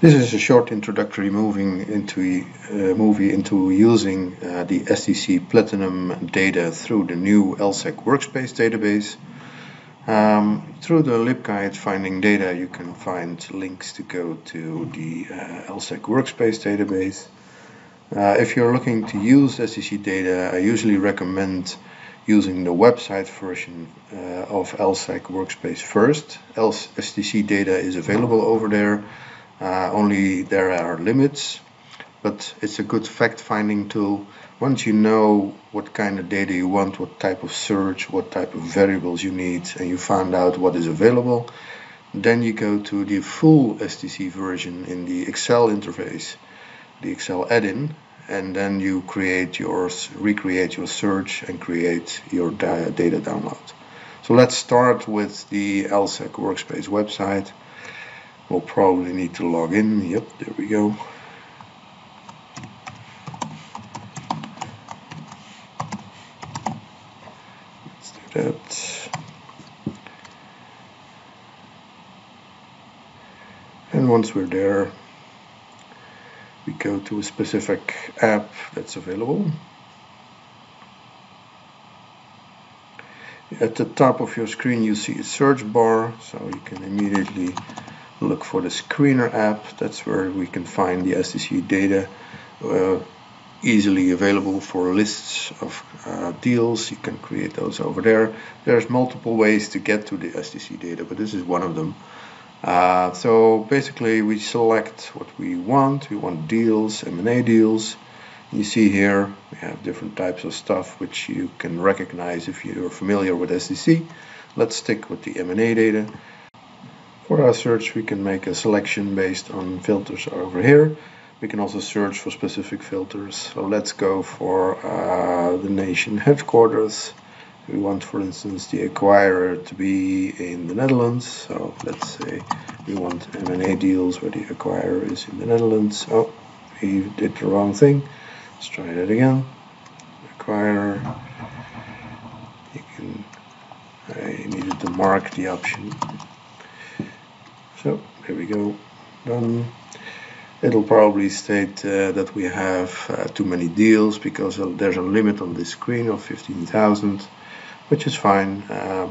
This is a short introductory moving into uh, movie into using uh, the SDC Platinum data through the new LSEG workspace database. Um, through the LibGuide finding data you can find links to go to the uh, LSEG workspace database. Uh, if you're looking to use SDC data I usually recommend using the website version uh, of LSEG workspace first. Else SDC data is available over there uh, only there are limits, but it's a good fact-finding tool. Once you know what kind of data you want, what type of search, what type of variables you need, and you find out what is available, then you go to the full SDC version in the Excel interface, the Excel add-in, and then you create your, recreate your search and create your data download. So let's start with the LSEG workspace website. We'll probably need to log in. Yep, there we go. Let's do that. And once we're there, we go to a specific app that's available. At the top of your screen you see a search bar, so you can immediately look for the screener app. That's where we can find the SDC data uh, easily available for lists of uh, deals. You can create those over there. There's multiple ways to get to the SDC data but this is one of them. Uh, so basically we select what we want. We want deals M&A deals. You see here we have different types of stuff which you can recognize if you're familiar with SDC let's stick with the M&A data for our search we can make a selection based on filters over here. We can also search for specific filters. So let's go for uh, the nation headquarters. We want for instance the acquirer to be in the Netherlands. So let's say we want M&A deals where the acquirer is in the Netherlands. Oh, we did the wrong thing. Let's try that again. Acquirer. You can I needed to mark the option so there we go. Done. It'll probably state uh, that we have uh, too many deals because uh, there's a limit on this screen of 15,000 which is fine. Uh,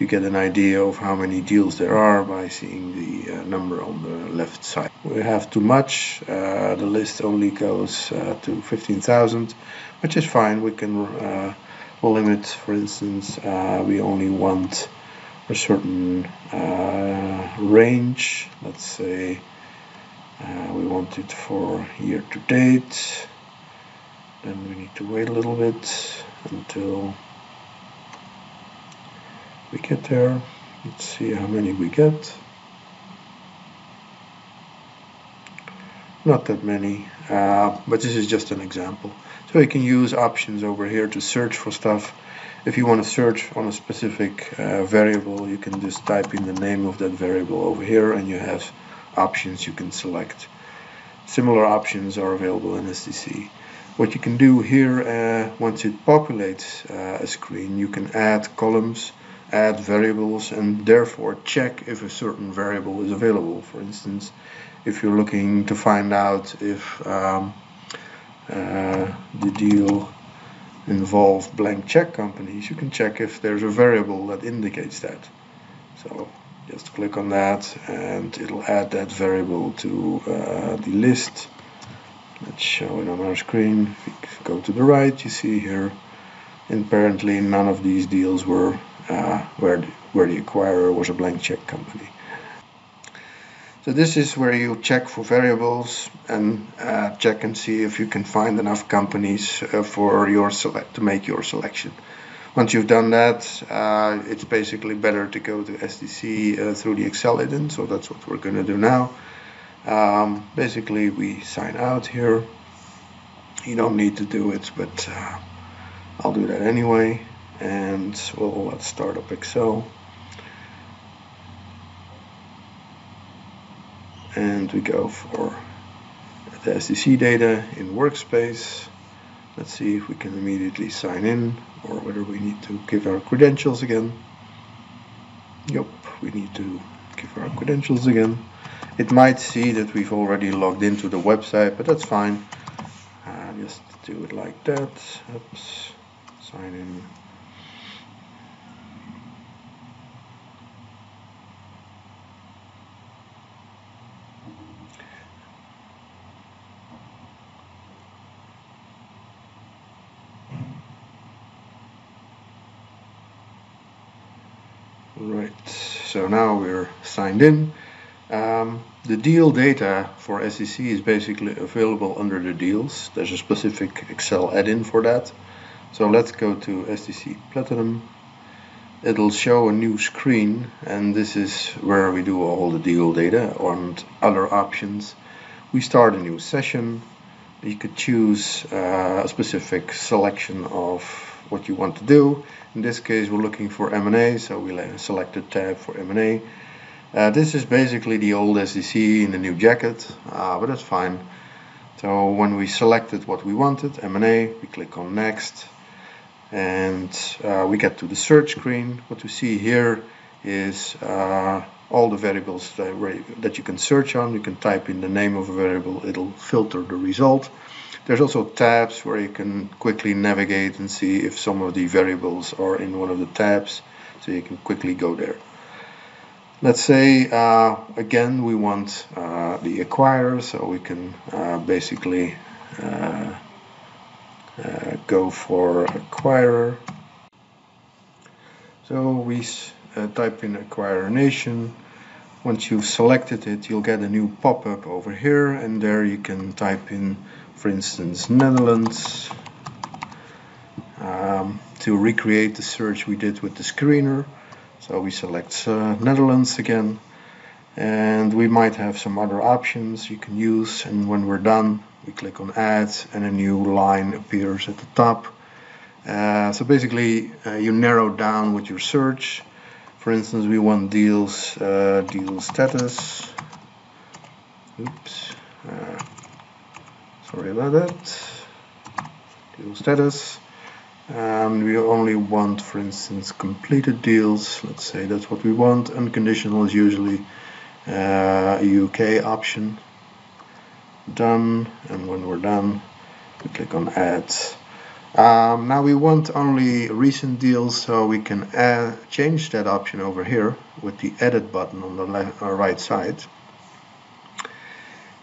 you get an idea of how many deals there are by seeing the uh, number on the left side. We have too much. Uh, the list only goes to 15,000 which is fine. We can limit for instance we only want a certain uh, range. Let's say uh, we want it for year to date. Then we need to wait a little bit until we get there. Let's see how many we get. Not that many uh, but this is just an example. So you can use options over here to search for stuff if you want to search on a specific uh, variable you can just type in the name of that variable over here and you have options you can select. Similar options are available in SDC what you can do here uh, once it populates uh, a screen you can add columns add variables and therefore check if a certain variable is available. For instance if you're looking to find out if um, uh, the deal involve blank check companies, you can check if there's a variable that indicates that. So just click on that and it'll add that variable to uh, the list. Let's show it on our screen. If go to the right, you see here, apparently none of these deals were uh, where, the, where the acquirer was a blank check company. So this is where you check for variables and uh, check and see if you can find enough companies uh, for your select to make your selection. Once you've done that, uh, it's basically better to go to SDC uh, through the Excel add-in. So that's what we're going to do now. Um, basically, we sign out here. You don't need to do it, but uh, I'll do that anyway. And well, let's start up Excel. And we go for the SDC data in workspace. Let's see if we can immediately sign in or whether we need to give our credentials again. Yep we need to give our credentials again. It might see that we've already logged into the website but that's fine. Uh, just do it like that. Oops sign in Right, so now we're signed in. Um, the deal data for SDC is basically available under the deals. There's a specific Excel add-in for that. So let's go to SDC Platinum. It'll show a new screen and this is where we do all the deal data and other options. We start a new session. You could choose uh, a specific selection of what you want to do. In this case, we're looking for M&A, so we'll select the tab for M&A. Uh, this is basically the old SDC in the new jacket, uh, but that's fine. So when we selected what we wanted, M&A, we click on Next, and uh, we get to the search screen. What we see here is uh, all the variables that, you can search on. You can type in the name of a variable, it'll filter the result. There's also tabs where you can quickly navigate and see if some of the variables are in one of the tabs so you can quickly go there. Let's say uh, again we want uh, the acquirer so we can uh, basically uh, uh, go for acquirer. So we uh, type in acquirer nation. Once you've selected it you'll get a new pop-up over here and there you can type in for instance Netherlands um, to recreate the search we did with the screener. So we select uh, Netherlands again and we might have some other options you can use and when we're done we click on add and a new line appears at the top. Uh, so basically uh, you narrow down with your search for instance we want deals uh, deal status. Oops. Uh, sorry about that. Deal status. And we only want for instance completed deals. Let's say that's what we want. Unconditional is usually uh, UK option. Done. And when we're done we click on add um, now we want only recent deals so we can add, change that option over here with the edit button on the left uh, right side.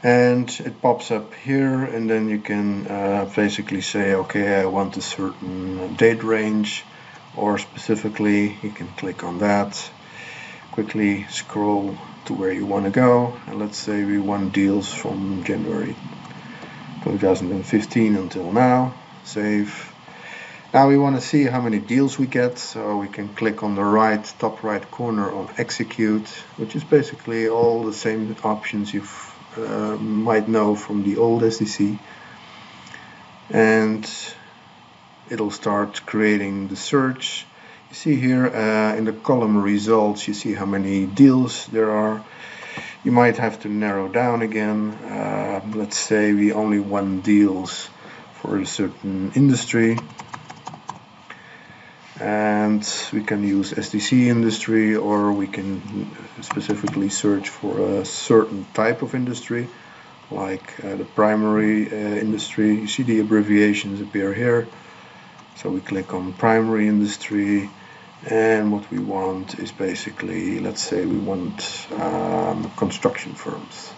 And it pops up here and then you can uh, basically say okay I want a certain date range or specifically you can click on that. Quickly scroll to where you want to go and let's say we want deals from January 2015 until now save. Now we want to see how many deals we get so we can click on the right top right corner on execute which is basically all the same options you've uh, might know from the old SDC and it'll start creating the search. You see here uh, in the column results you see how many deals there are. You might have to narrow down again. Uh, let's say we only want deals for a certain industry. And we can use SDC industry or we can specifically search for a certain type of industry like uh, the primary uh, industry. You see the abbreviations appear here. So we click on primary industry and what we want is basically let's say we want um, construction firms.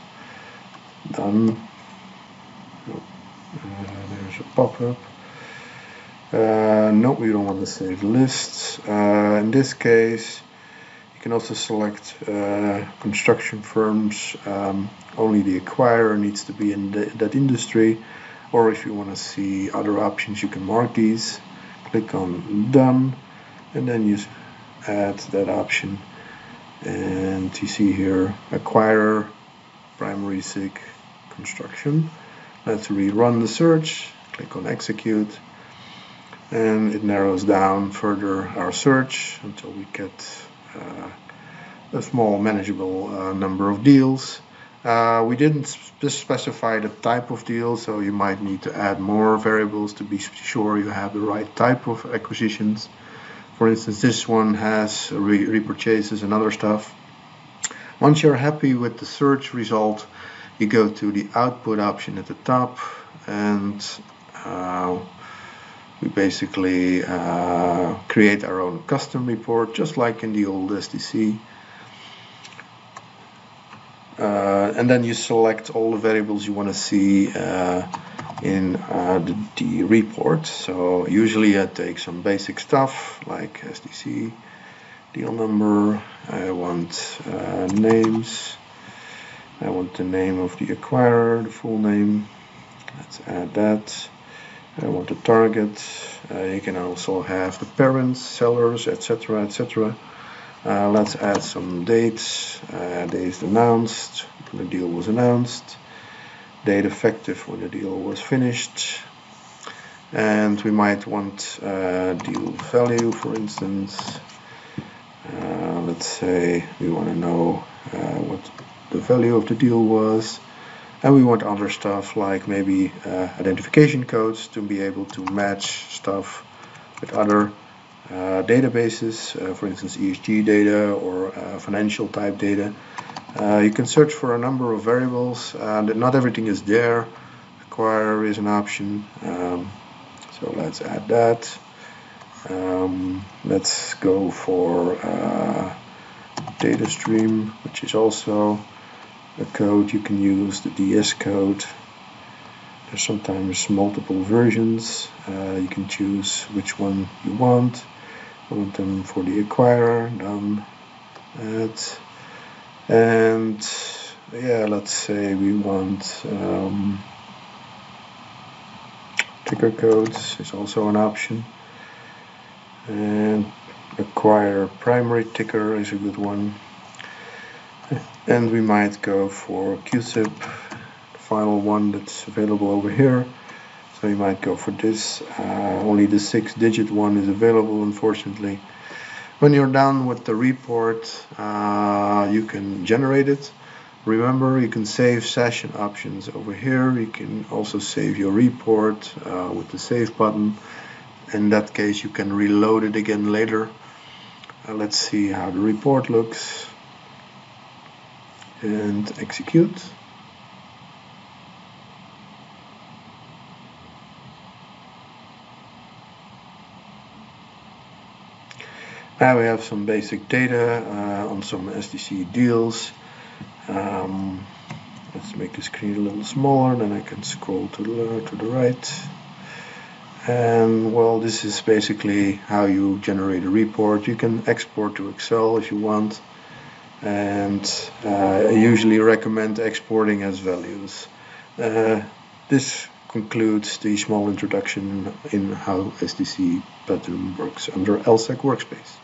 Done. Uh, there's a pop-up uh, no, we don't want to save lists. Uh, in this case, you can also select uh, construction firms. Um, only the acquirer needs to be in the, that industry. Or if you want to see other options, you can mark these. Click on Done, and then you add that option. And you see here, acquirer, primary SIC, construction. Let's rerun the search. Click on Execute and it narrows down further our search until we get uh, a small manageable uh, number of deals. Uh, we didn't specify the type of deal, so you might need to add more variables to be sure you have the right type of acquisitions. For instance, this one has re repurchases and other stuff. Once you're happy with the search result, you go to the output option at the top and we basically uh, create our own custom report just like in the old SDC uh, and then you select all the variables you want to see uh, in uh, the, the, report. So usually I take some basic stuff like SDC deal number I want uh, names I want the name of the acquirer the full name let's add that I want the target uh, you can also have the parents sellers etc etc uh, let's add some dates. Uh, dates announced when the deal was announced. Date effective when the deal was finished. And we might want uh, deal value, for instance. Uh, let's say we want to know uh, what the value of the deal was. And we want other stuff like maybe uh, identification codes to be able to match stuff with other uh, databases, uh, for instance ESG data or uh, financial type data. you can search for a number of variables and not everything is there. Acquire is an option. Um, so let's add that. Um, let's go for uh, Datastream, which is also a code you can use, the DS code. There's sometimes multiple versions. Uh, you can choose which one you want I want them for the acquirer done that and yeah let's say we want um, ticker codes is also an option and acquire primary ticker is a good one and we might go for the final one that's available over here. So you might go for this. Uh, only the six digit one is available unfortunately. When you're done with the report uh, you can generate it. Remember you can save session options over here. You can also save your report uh, with the save button. In that case you can reload it again later. Uh, let's see how the report looks and execute Now we have some basic data uh, on some SDC deals. Um, let's make the screen a little smaller, then I can scroll to the, to the right. And well, this is basically how you generate a report. You can export to Excel if you want. And uh, I usually recommend exporting as values. Uh, this concludes the small introduction in how SDC Platinum works under LSEG Workspace.